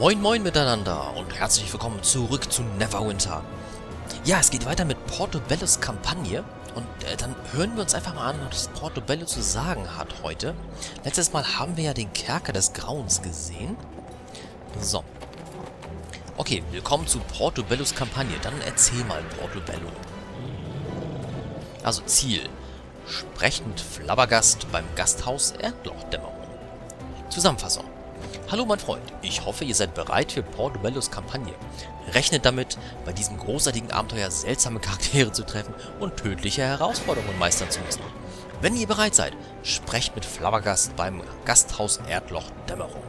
Moin moin miteinander und herzlich willkommen zurück zu Neverwinter. Ja, es geht weiter mit Portobellos Kampagne und äh, dann hören wir uns einfach mal an, was Portobello zu sagen hat heute. Letztes Mal haben wir ja den Kerker des Grauens gesehen. So. Okay, willkommen zu Portobellos Kampagne. Dann erzähl mal, Portobello. Also Ziel. Sprecht mit Flabbergast beim Gasthaus Erdlochdämmerung. Zusammenfassung. Hallo mein Freund, ich hoffe ihr seid bereit für Portobellos Kampagne. Rechnet damit, bei diesem großartigen Abenteuer seltsame Charaktere zu treffen und tödliche Herausforderungen meistern zu müssen. Wenn ihr bereit seid, sprecht mit Flabbergast beim Gasthaus Erdloch Dämmerung.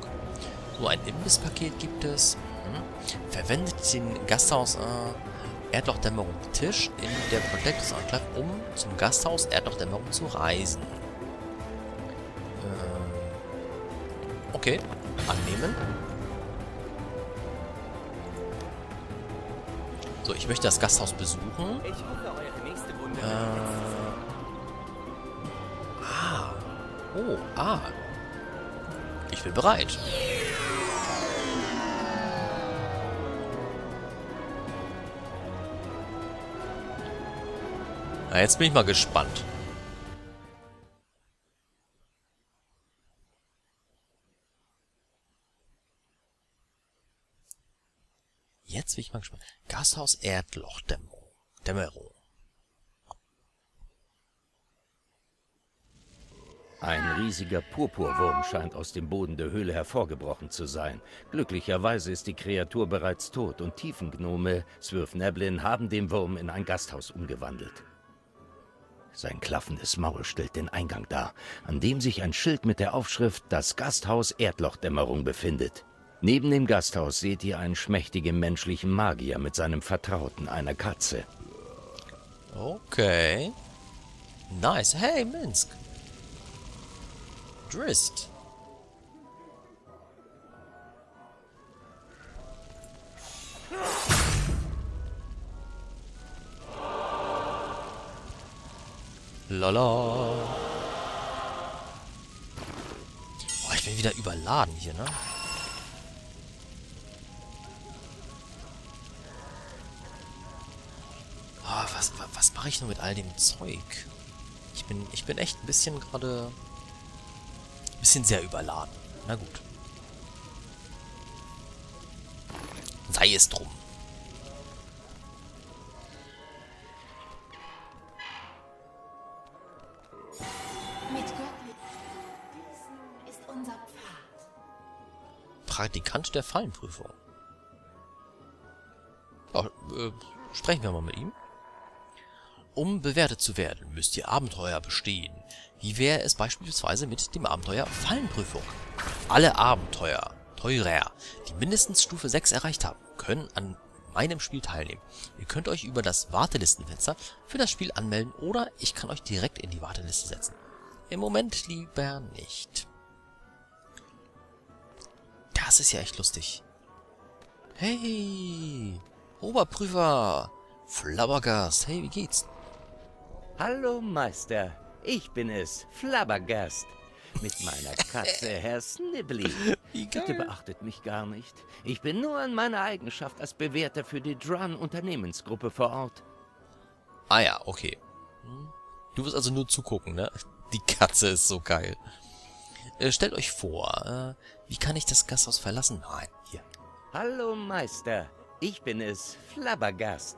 So ein Imbisspaket gibt es. Hm. Verwendet den Gasthaus äh, Erdloch Dämmerung Tisch in der Protectors Enclave, um zum Gasthaus Erdloch Dämmerung zu reisen. Äh, okay annehmen. So, ich möchte das Gasthaus besuchen. Äh, ah. Oh, ah. Ich bin bereit. Na, jetzt bin ich mal gespannt. Jetzt bin ich mal gespannt. Gashaus Erdlochdämmerung. Dämmerung. Ein riesiger Purpurwurm scheint aus dem Boden der Höhle hervorgebrochen zu sein. Glücklicherweise ist die Kreatur bereits tot und Tiefengnome Swirf Neblin haben den Wurm in ein Gasthaus umgewandelt. Sein klaffendes Maul stellt den Eingang dar, an dem sich ein Schild mit der Aufschrift Das Gasthaus Erdlochdämmerung befindet. Neben dem Gasthaus seht ihr einen schmächtigen menschlichen Magier mit seinem Vertrauten, einer Katze. Okay. Nice. Hey, Minsk. Drist. Lala. Oh, ich bin wieder überladen hier, ne? Mache ich nur mit all dem Zeug? Ich bin, ich bin echt ein bisschen gerade... Ein bisschen sehr überladen. Na gut. Sei es drum. Mit ist unser Pfad. Praktikant der Fallenprüfung. Ja, äh, sprechen wir mal mit ihm. Um bewertet zu werden, müsst ihr Abenteuer bestehen. Wie wäre es beispielsweise mit dem Abenteuer Fallenprüfung? Alle Abenteuer, teurer, die mindestens Stufe 6 erreicht haben, können an meinem Spiel teilnehmen. Ihr könnt euch über das Wartelistenfenster für das Spiel anmelden oder ich kann euch direkt in die Warteliste setzen. Im Moment lieber nicht. Das ist ja echt lustig. Hey, Oberprüfer, Flabbergast, hey, wie geht's? Hallo, Meister. Ich bin es, Flabbergast. Mit meiner Katze, Herr Snibbly. Bitte beachtet mich gar nicht. Ich bin nur in meiner Eigenschaft als Bewerter für die Drun Unternehmensgruppe vor Ort. Ah ja, okay. Du wirst also nur zugucken, ne? Die Katze ist so geil. Äh, stellt euch vor, äh, wie kann ich das Gasthaus verlassen? Nein, hier. Hallo, Meister. Ich bin es, Flabbergast.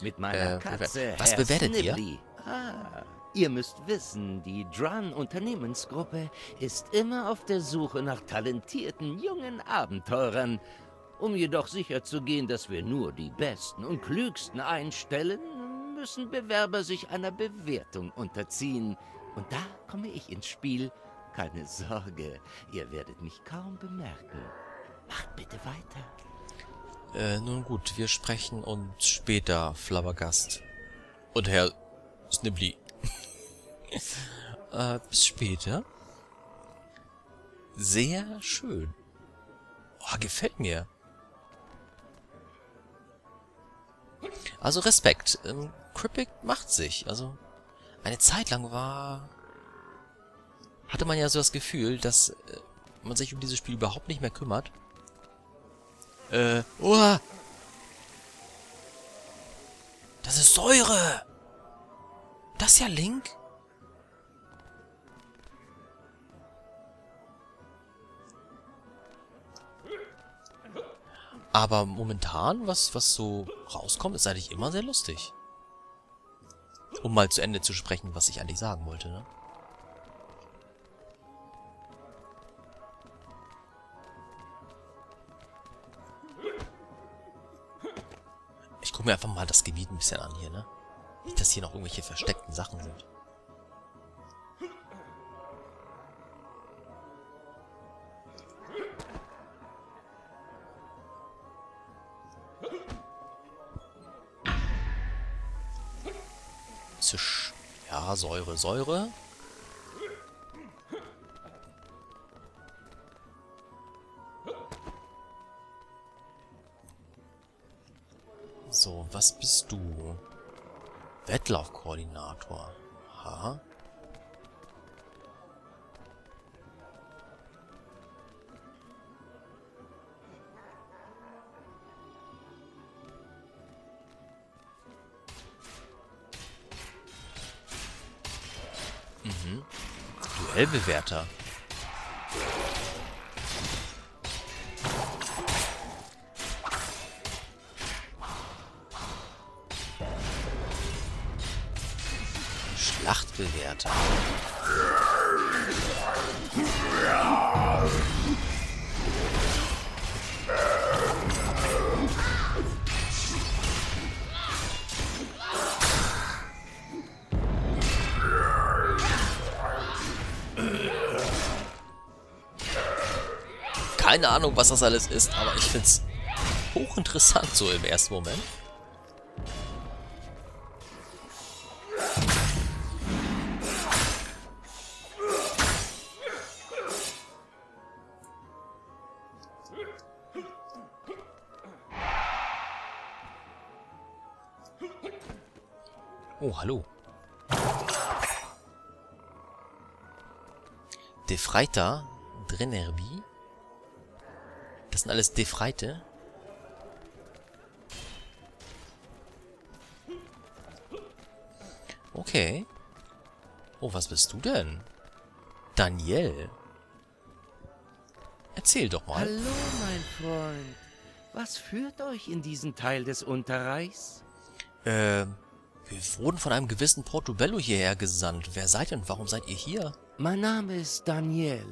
Mit meiner äh, Katze, Was Herr bewertet Snibbly. ihr? Ah, ihr müsst wissen, die Dran Unternehmensgruppe ist immer auf der Suche nach talentierten jungen Abenteurern. Um jedoch sicherzugehen, dass wir nur die Besten und Klügsten einstellen, müssen Bewerber sich einer Bewertung unterziehen. Und da komme ich ins Spiel. Keine Sorge, ihr werdet mich kaum bemerken. Macht bitte weiter. Äh, nun gut, wir sprechen uns später, Flabbergast. Und Herr Snibbly. äh, bis später. Sehr schön. Oh, gefällt mir. Also Respekt. Ähm, Crippig macht sich. Also eine Zeit lang war... Hatte man ja so das Gefühl, dass äh, man sich um dieses Spiel überhaupt nicht mehr kümmert. Äh, oh! Das ist Säure! Das ist ja Link? Aber momentan, was, was so rauskommt, ist eigentlich immer sehr lustig. Um mal zu Ende zu sprechen, was ich eigentlich sagen wollte, ne? Ich gucke mir einfach mal das Gebiet ein bisschen an hier, ne? Nicht, dass hier noch irgendwelche versteckten Sachen sind. Zisch. Ja, Säure, Säure. So, was bist du? Wettlaufkoordinator. Ha? Mhm. Duellbewerter. Schlachtbewerter. Keine Ahnung, was das alles ist, aber ich find's hochinteressant so im ersten Moment. Oh, hallo. Defreiter Drenerby. Das sind alles Defreite. Okay. Oh, was bist du denn? Daniel. Erzähl doch mal. Hallo, mein Freund. Was führt euch in diesen Teil des Unterreichs? Ähm, wir wurden von einem gewissen Portobello hierher gesandt. Wer seid ihr und warum seid ihr hier? Mein Name ist Daniel.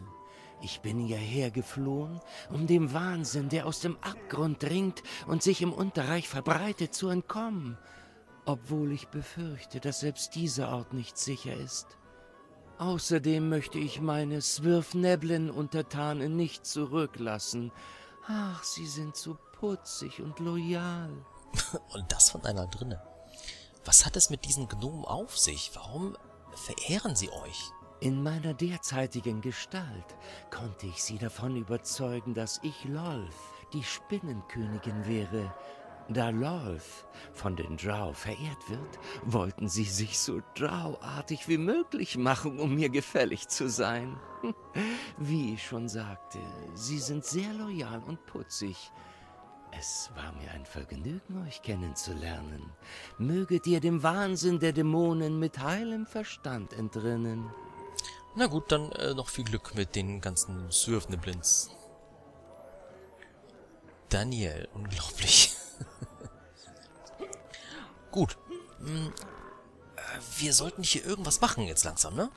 Ich bin hierher geflohen, um dem Wahnsinn, der aus dem Abgrund dringt und sich im Unterreich verbreitet, zu entkommen. Obwohl ich befürchte, dass selbst dieser Ort nicht sicher ist. Außerdem möchte ich meine Swirf-Neblin-Untertanen nicht zurücklassen. Ach, sie sind so putzig und loyal. Und das von einer drinne. Was hat es mit diesen Gnomen auf sich? Warum verehren sie euch? In meiner derzeitigen Gestalt konnte ich sie davon überzeugen, dass ich Lolf, die Spinnenkönigin wäre. Da Lolf von den Drow verehrt wird, wollten sie sich so Drow-artig wie möglich machen, um mir gefällig zu sein. Wie ich schon sagte, sie sind sehr loyal und putzig. Es war mir ein Vergnügen, euch kennenzulernen. Möget ihr dem Wahnsinn der Dämonen mit heilem Verstand entrinnen. Na gut, dann äh, noch viel Glück mit den ganzen Surfniblins. Daniel, unglaublich. gut. Hm, äh, wir sollten hier irgendwas machen jetzt langsam, ne?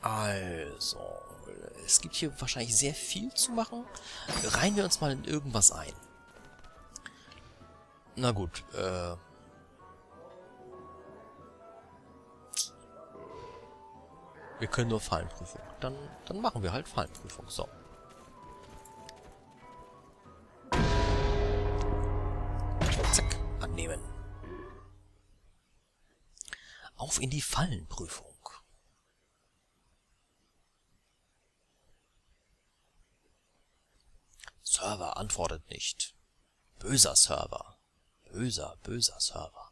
Also, es gibt hier wahrscheinlich sehr viel zu machen. Reihen wir uns mal in irgendwas ein. Na gut, äh... Wir können nur Fallenprüfung. Dann, dann machen wir halt Fallenprüfung. So. Zack, annehmen. Auf in die Fallenprüfung. Server antwortet nicht. Böser Server. Böser, böser Server.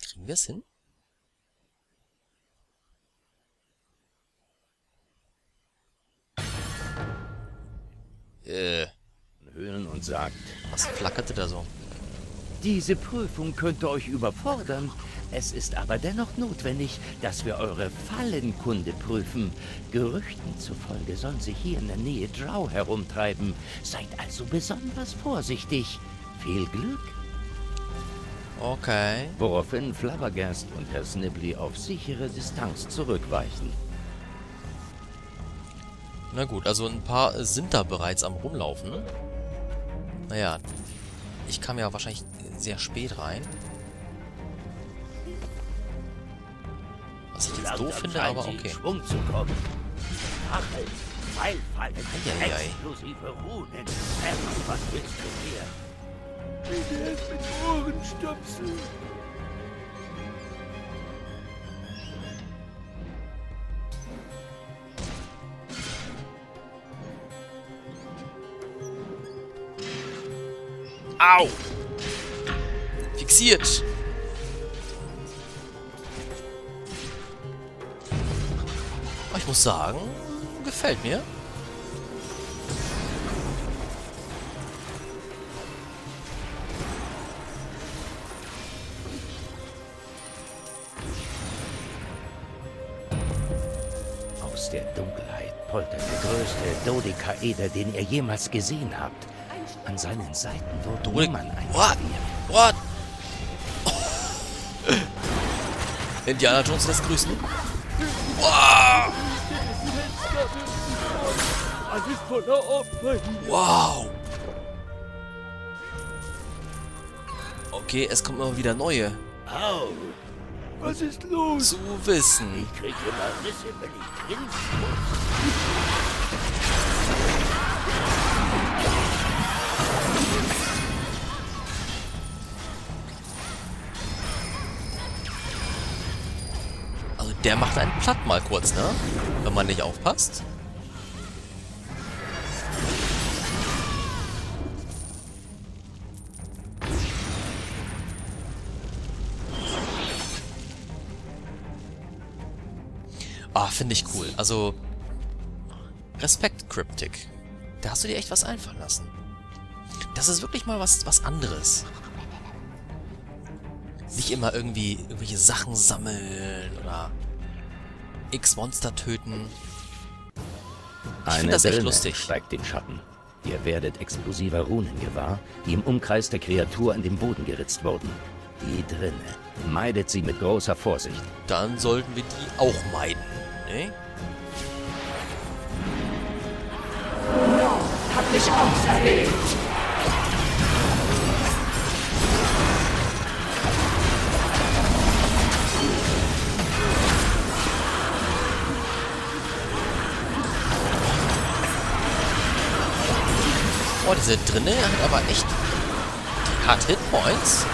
Kriegen wir es hin? Äh, Höhlen und sagt, was flackerte da so? Diese Prüfung könnte euch überfordern. Es ist aber dennoch notwendig, dass wir eure Fallenkunde prüfen. Gerüchten zufolge sollen sich hier in der Nähe Drow herumtreiben. Seid also besonders vorsichtig. Viel Glück. Okay. Woraufhin Flabbergast und Herr Snibbly auf sichere Distanz zurückweichen. Na gut, also ein paar sind da bereits am rumlaufen. Naja, ich kam ja wahrscheinlich sehr spät rein. Was ich jetzt doof finde, aber okay. Schwung zu kommen. Stacheln, Pfeilfallen, explosive Runen. Was willst du hier? Bitte es mit Ohrenstöpseln. Au! Fixiert! Aber ich muss sagen, gefällt mir. Aus der Dunkelheit poltert der größte Dodekaeder, den ihr jemals gesehen habt. An seinen Seiten wird Dodik- Nummern What? eingraviert. What? Indiana Jones lässt grüßen. Wow! Wow! Okay, es kommen immer wieder neue Au! Was ist los? zu wissen. Ich krieg immer Risse, wenn ich der macht einen platt mal kurz, ne? Wenn man nicht aufpasst. Ah, finde ich cool. Also, Respekt, Cryptic. Da hast du dir echt was einfallen lassen. Das ist wirklich mal was, was anderes. Nicht immer irgendwie irgendwelche Sachen sammeln oder X-Monster töten. Ich Eine finde das echt lustig. steigt den Schatten. Ihr werdet explosiver Runen gewahr, die im Umkreis der Kreatur an den Boden geritzt wurden. Die Drinne. Meidet sie mit großer Vorsicht. Dann sollten wir die auch meiden. Ne? Oh, diese drinne hat aber echt... Hat Hitpoints.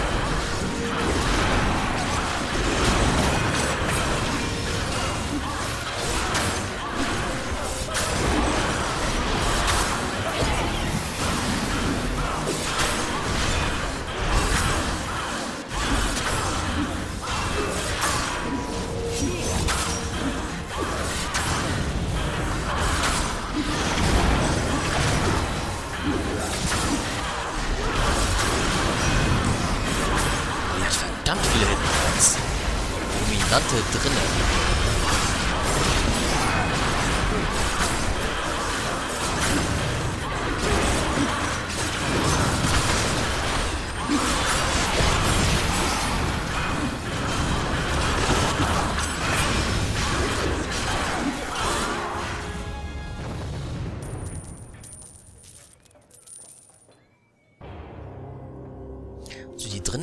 Dominante drinne.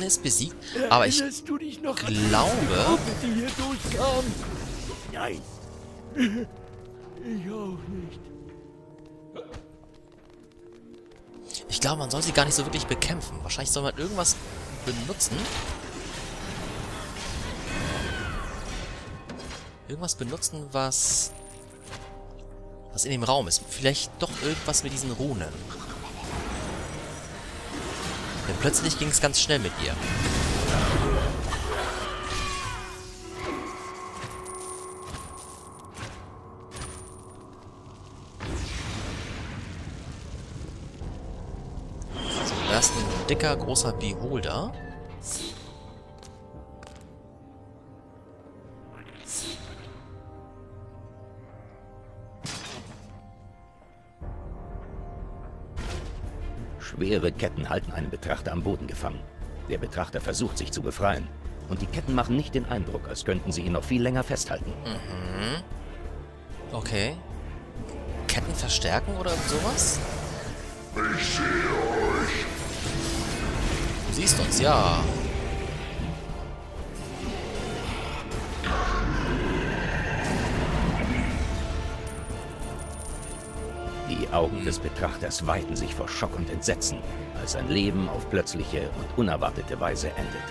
Ist besiegt. Aber ich glaube... Nein, Ich auch nicht. Ich glaube, man soll sie gar nicht so wirklich bekämpfen. Wahrscheinlich soll man irgendwas benutzen. Irgendwas benutzen, was... Was in dem Raum ist. Vielleicht doch irgendwas mit diesen Runen. Denn plötzlich ging es ganz schnell mit ihr. So, da ist ein dicker, großer Beholder. Schwere Ketten halten einen Betrachter am Boden gefangen. Der Betrachter versucht sich zu befreien. Und die Ketten machen nicht den Eindruck, als könnten sie ihn noch viel länger festhalten. Mhm. Okay. Ketten verstärken oder sowas? Ich sehe euch. Du siehst uns, ja. Augen des Betrachters weiten sich vor Schock und Entsetzen, als sein Leben auf plötzliche und unerwartete Weise endet.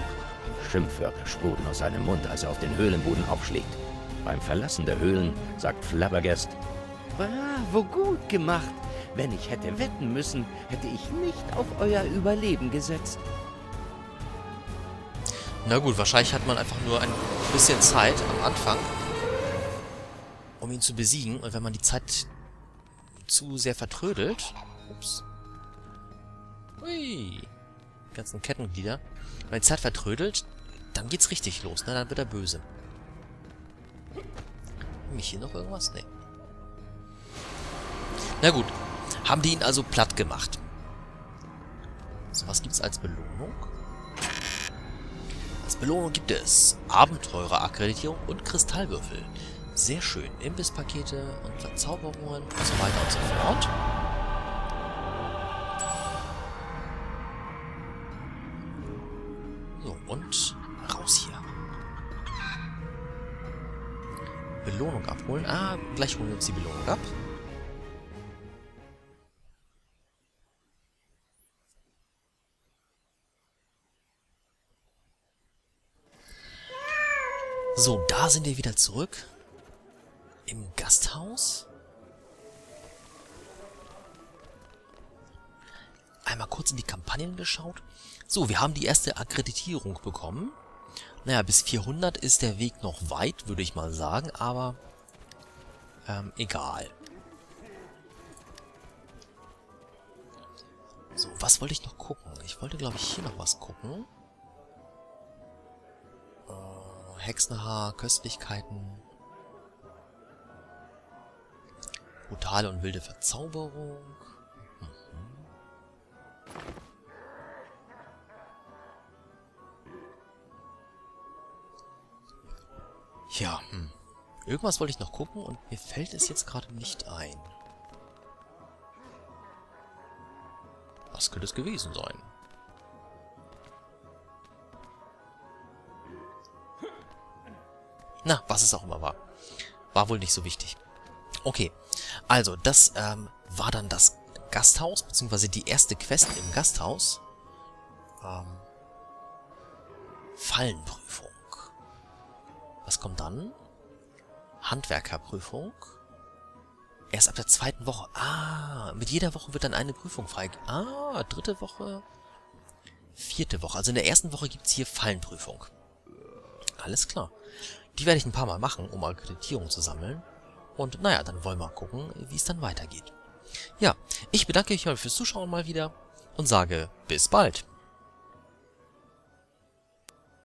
Schimpfwörter sprudeln aus seinem Mund, als er auf den Höhlenboden aufschlägt. Beim Verlassen der Höhlen sagt Flabbergast, Bravo, gut gemacht. Wenn ich hätte wetten müssen, hätte ich nicht auf euer Überleben gesetzt. Na gut, wahrscheinlich hat man einfach nur ein bisschen Zeit am Anfang, um ihn zu besiegen. Und wenn man die Zeit zu sehr vertrödelt... Ups. Hui. Die ganzen Kettenglieder. Wenn die Zeit vertrödelt, dann geht's richtig los, ne? Dann wird er böse. Mich hier noch irgendwas? Nee. Na gut. Haben die ihn also platt gemacht. So, was gibt's als Belohnung? Als Belohnung gibt es Abenteurer-Akkreditierung und Kristallwürfel. Sehr schön. Imbisspakete und Verzauberungen und so weiter und so fort. So, und raus hier. Belohnung abholen. Ah, gleich holen wir uns die Belohnung ab. So, da sind wir wieder zurück. Im Gasthaus. Einmal kurz in die Kampagnen geschaut. So, wir haben die erste Akkreditierung bekommen. Naja, bis 400 ist der Weg noch weit, würde ich mal sagen, aber ähm, egal. So, was wollte ich noch gucken? Ich wollte, glaube ich, hier noch was gucken. Hexenhaar, Köstlichkeiten. Brutale und wilde Verzauberung. Mhm. Ja, hm. Irgendwas wollte ich noch gucken und mir fällt es jetzt gerade nicht ein. Was könnte es gewesen sein? Na, was es auch immer war. War wohl nicht so wichtig. Okay, also das ähm, war dann das Gasthaus, beziehungsweise die erste Quest im Gasthaus. Ähm, Fallenprüfung. Was kommt dann? Handwerkerprüfung. Erst ab der zweiten Woche. Ah, mit jeder Woche wird dann eine Prüfung frei. Ah, dritte Woche. Vierte Woche. Also in der ersten Woche gibt's hier Fallenprüfung. Alles klar. Die werde ich ein paar Mal machen, um Akkreditierung zu sammeln. Und naja, dann wollen wir gucken, wie es dann weitergeht. Ja, ich bedanke mich mal fürs Zuschauen mal wieder und sage bis bald.